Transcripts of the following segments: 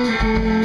Música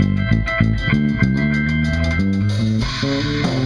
Thank you.